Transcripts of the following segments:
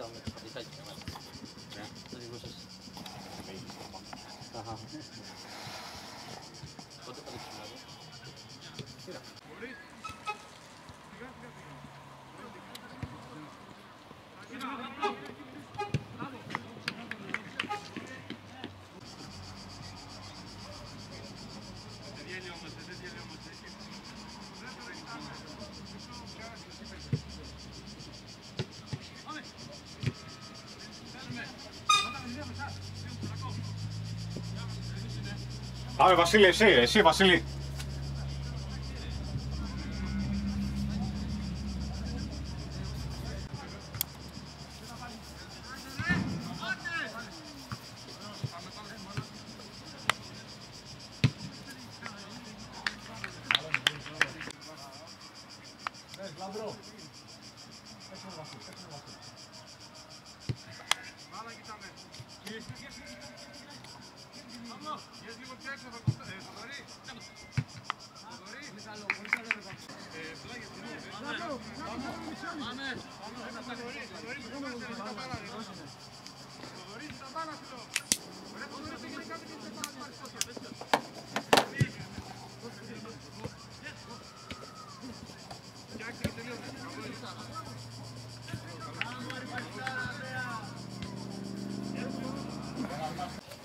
咱们一下就行了。怎么样？不是？没意思吧？哈哈。Πάμε Βασίλη, εσύ, εσύ Βασίλη.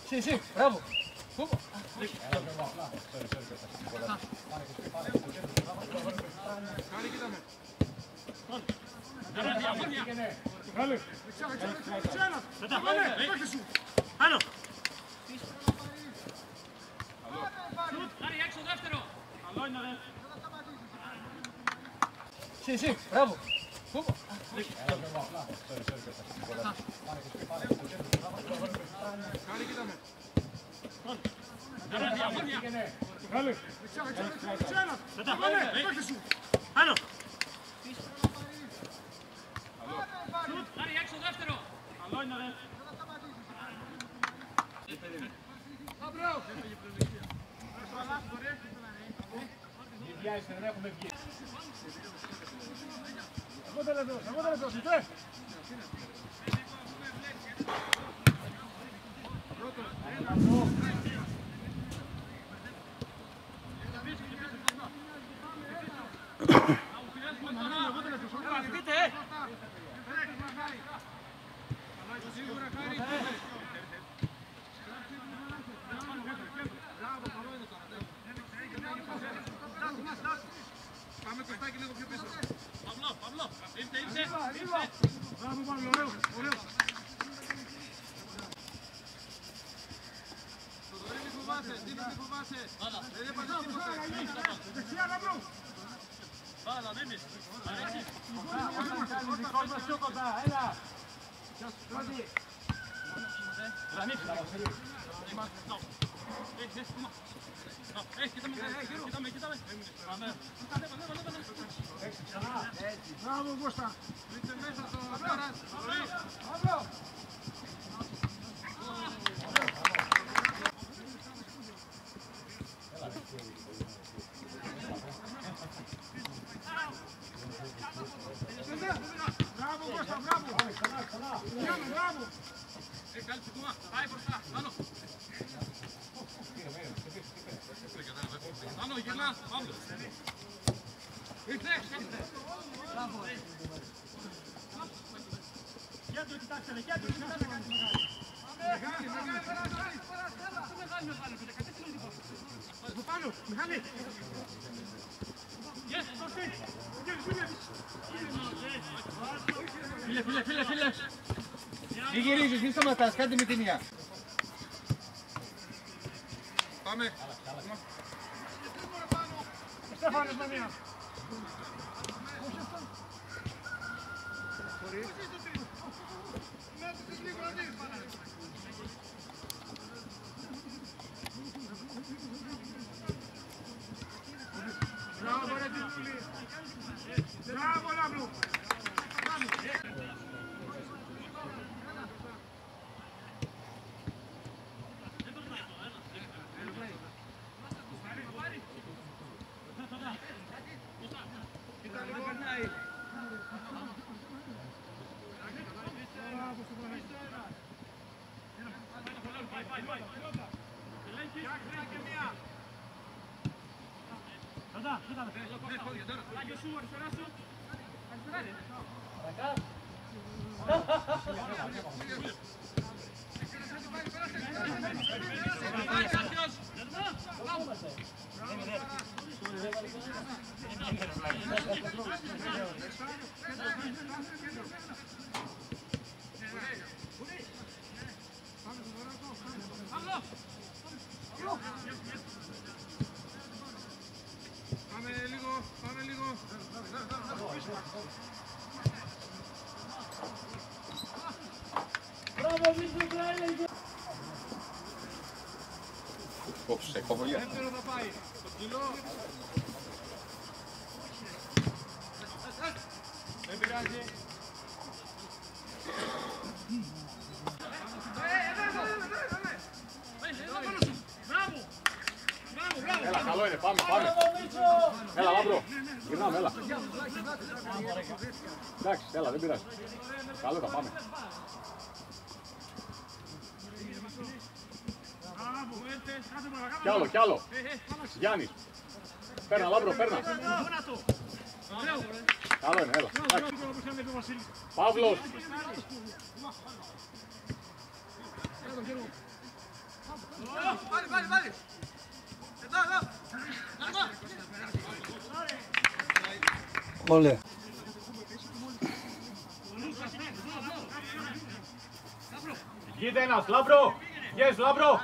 Sì, sì, bravo. Sì, sì, bravo. Μπράβο Άνω. Άρη, έξω δεύτερο. Καλό είναι ρε. Μην πιάσεις, δεν έχουμε βγει. Εγώ τελευταίος, εγώ τελευταίος, τρες. Πρώτος, ένα, δύο. Ramif, no. Κώστα. Μπράβο Κώστα, μπράβο. Γιάννη, μπράβο. Μεγάλη, μεγάλη, μεγάλη. Πάνω, Μιχάλη. Φίλε, φίλε, φίλε, φίλε. Μη γυρίζεις, μη σταματάς, κάντε με την μία. Πάμε. Στέφανος με μία. Μπράβο ρε Τιτσουλή. Μπράβο Λάμπλου. Πάμε Κόψε, κόβω λίγο. Δεύτερο θα πάει. Το ψηλό. Δεν πειράζει. Έλα, καλό είναι, πάμε, πάμε. Έλα, λάμπρο. Γυρνάμε, έλα. Εντάξει, έλα, δεν πειράζει. Καλό θα πάμε. Κι άλλο, κι άλλο. Γιάννη. Παίρνα, λάμπρο, παίρνα. Καλό είναι, έλα. Εντάξει. Παύλος. Πάλι, πάλι, πάλι. Εδώ, εδώ. Ole. Βγείτε ένας, λάμπρο. Yes, λάμπρο.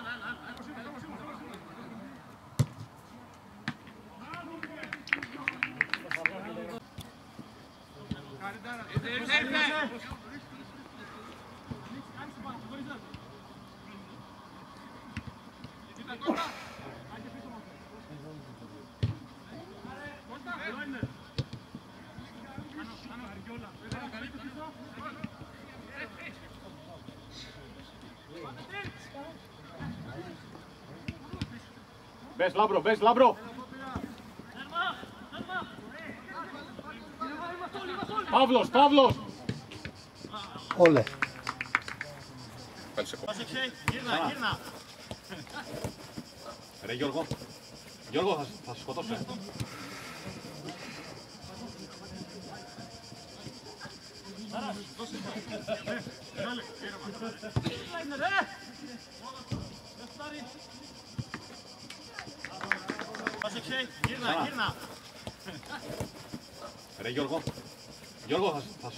Μπες, λάμπρο, μπες, λάμπρο. Παύλος, Παύλος. Ole. Ρε Γιώργο, Γιώργο θα, θα σε σκοτώσω. ε. Ρε Γιώργο, Γιώργο θα, θα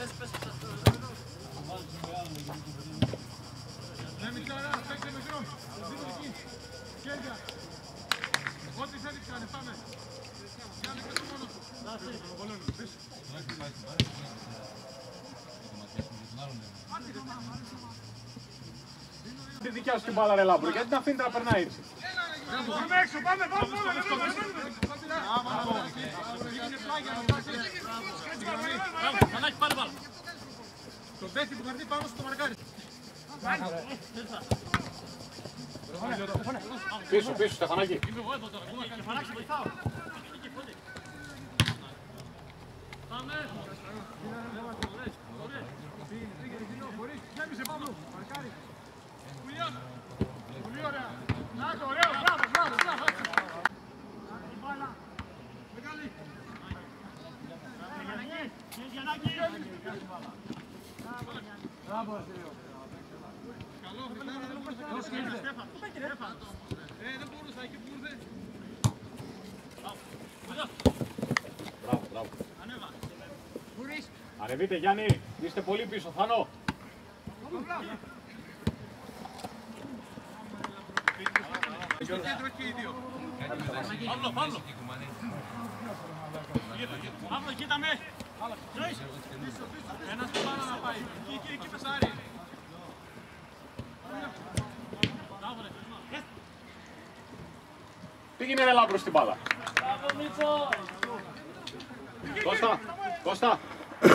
σε σκοτώσω. ε. Ναι, μητσάρα, παίξε μικρό. Δίνω εκεί. Κέρια. Ό,τι θέλεις κάνε, πάμε. Κάνε και το μόνο του. Βολώνει, πίσω. Τη δικιά σου την μπάλα ρε λάμπρο, γιατί να αφήνετε να περνάει έτσι. Πάμε έξω, πάμε, πάμε, πάμε. Το παίχτη που κρατεί πάνω στο μαρκάρι. Πίσω, πίσω, Στεφανάκη. Γέμισε Παύλο, μαρκάρι. Πολύ ωραία. Να το, ωραίο, μπράβο, μπράβο, μπράβο. Η μπάλα. Μεγάλη. Καλό, φιλάρα, δεν μπορούσα. Ε, δεν μπορούσα, εκεί που ήρθε. Μπράβο, μπράβο. Ανεβείτε Γιάννη, είστε πολύ πίσω, Θάνο. Στο κέντρο και οι δύο. Παύλο, Παύλο. Παύλο, κοίτα με. Ζωής. Ένας που πάνω να πάει. Εκεί, εκεί, εκεί πεσάρει. Μπράβο, ρε. Πήγαινε ρε λάμπρος στην μπάλα; Κώστα, Κώστα.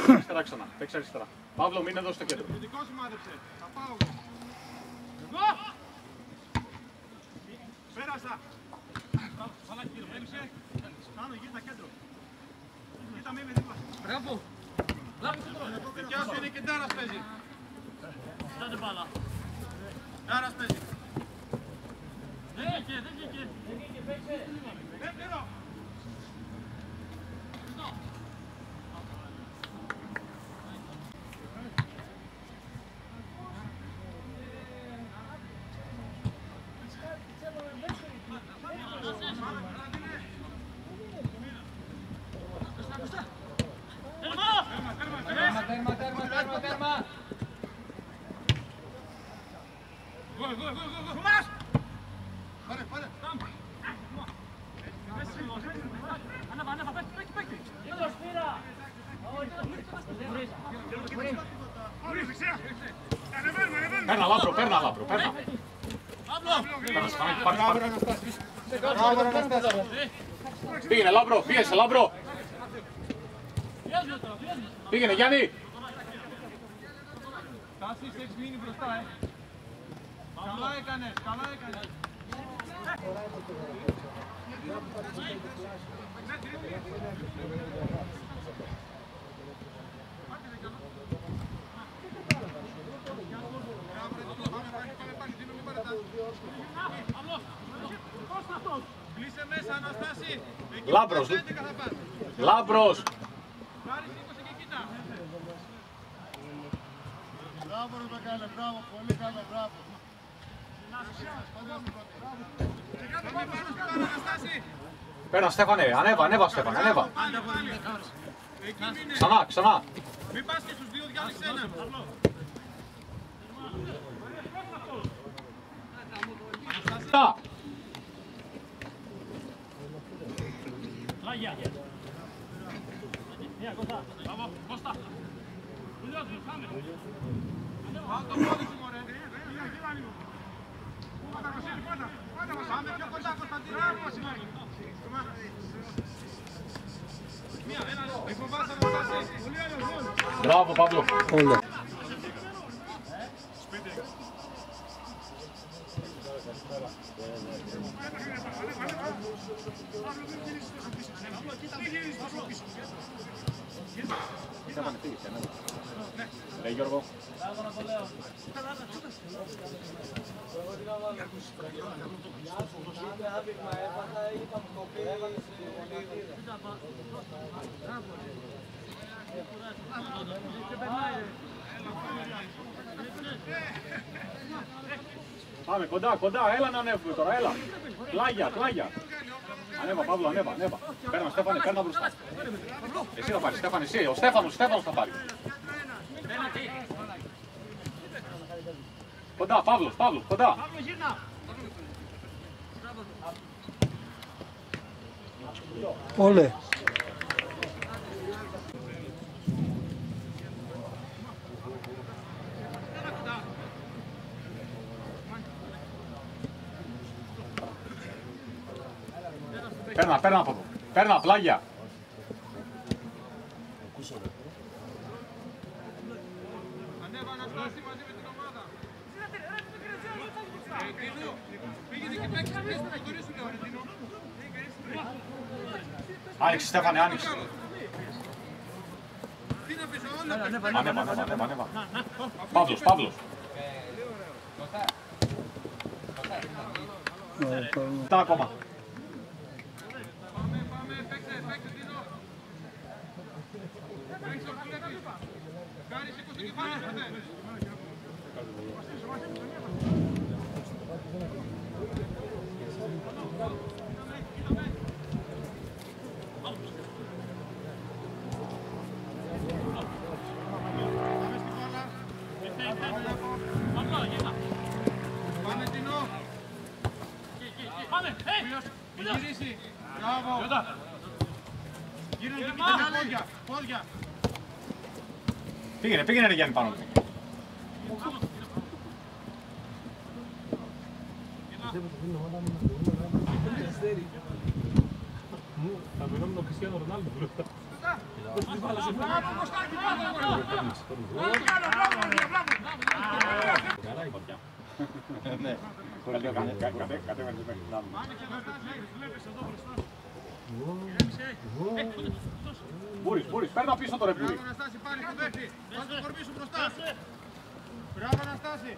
Αριστερά ξανά, παίξε αριστερά. Παύλο, μην εδώ στο κέντρο. Δικό σου μάδεψε. Θα πάω εγώ. Εγώ! Πέρασα. Καλά κύριο, έμεισε. Πάνω, γύρνα κέντρο. Κοίτα με είμαι δίπλα. Μπράβο. Μπράβο, κέντρο. Δικιά σου είναι και Ντάρας παίζει. Δεν την μπάλα. Ντάρας παίζει. Δεν βγήκε, δεν βγήκε. Δεύτερο. Τέρμα, Πέρνα Λάμπρο, πέρνα Λάμπρο, πέρνα. Παύλο. Πέρνα Στεφανάκη, πάρ' Μπράβο, πάρ' Αναστάση. Μπράβο, Αναστάση. Πήγαινε Λάμπρο, πίεσε Λάμπρο. Πιέζουμε τώρα, πιέζουμε. Πήγαινε Γιάννη. Τάσης, έχεις μείνει μπροστά, ε. Καλά έκανες, καλά έκανες. Κλείσε Λάμπρος. που πας, 11 θα πας. Λάμπρος. Πάρε, σήκωσε και κοίτα. Μπράβο ρε Μπακάλε, μπράβο, πολύ καλό, μπράβο. Κάτω πάνω, πάνω στην πάρα, Αναστάση. Παίρνα Στέφανε, ανέβα, ανέβα Στέφανε, ανέβα. Πάλι, πάλι. Εκεί μείνε. Ξανά, ξανά. Μην πας και στους δύο, διάλεξε έναν. Τα. Πλάγια. Μία κοντά. Μπράβο, Κώστα. Δουλειάζουμε, πάμε. Πάω το πόδι σου, μωρέ. Γύρω, γύρω λίγο. Πάτα, Βασίλη, πάτα. Πάτα, Βασίλη. Πάμε πιο κοντά, Κωνσταντίνο. Μπράβο, Βασίλη. Μία, ένα, μη φοβάσαι, Αναστάση. Πολύ Πάμε κοντά, κοντά, έλα να ανέβουμε τώρα, έλα. Πλάγια, πλάγια. Ανέβα, Παύλο, ανέβα, ανέβα. Παίρνα, Στέφανε, παίρνα μπροστά. Εσύ θα πάρεις, Στέφανε, εσύ, ο Στέφανος, ο Στέφανος θα πάρει. Κοντά, Παύλος, Παύλος, κοντά. Παύλο, γύρνα. Όλε. Παίρνα, παίρνα από εδώ. Παίρνα, πλάγια. Ανέβα, Αναστάση, μαζί με την ομάδα. Ε, Τίνο, πήγαινε και παίξε πες του Κοντορί σου, λέω, ρε, Τίνο. Άνοιξε, Στέφανε, άνοιξε. Τι να πεις, όλα παίξε. Ανέβα, ανέβα, ανέβα, ανέβα. Παύλος, Παύλος. Τα ακόμα. Πάμε, πάμε, πόδια. Πόδια. Πήγαινε, πήγαινε ρε Γιάννη πάνω. Θα μιλάμε τον Κριστιανό Ρονάλντο μπροστά. Μπράβο, Κωστάκη, μπράβο, μπράβο. Μπράβο, μπράβο, μπράβο. Καλά η φωτιά. Ναι. Κατέ- κα- κα- κατέ- Κατέβαινες μέχρι την άμυνα. Μπούρης, Μπούρης, παίρνα πίσω το ρε Μπούρη. Μπράβο, Αναστάση, πάλι τον παίχτη. Βάζ' το κορμί σου μπροστά. Μπράβο, Αναστάση.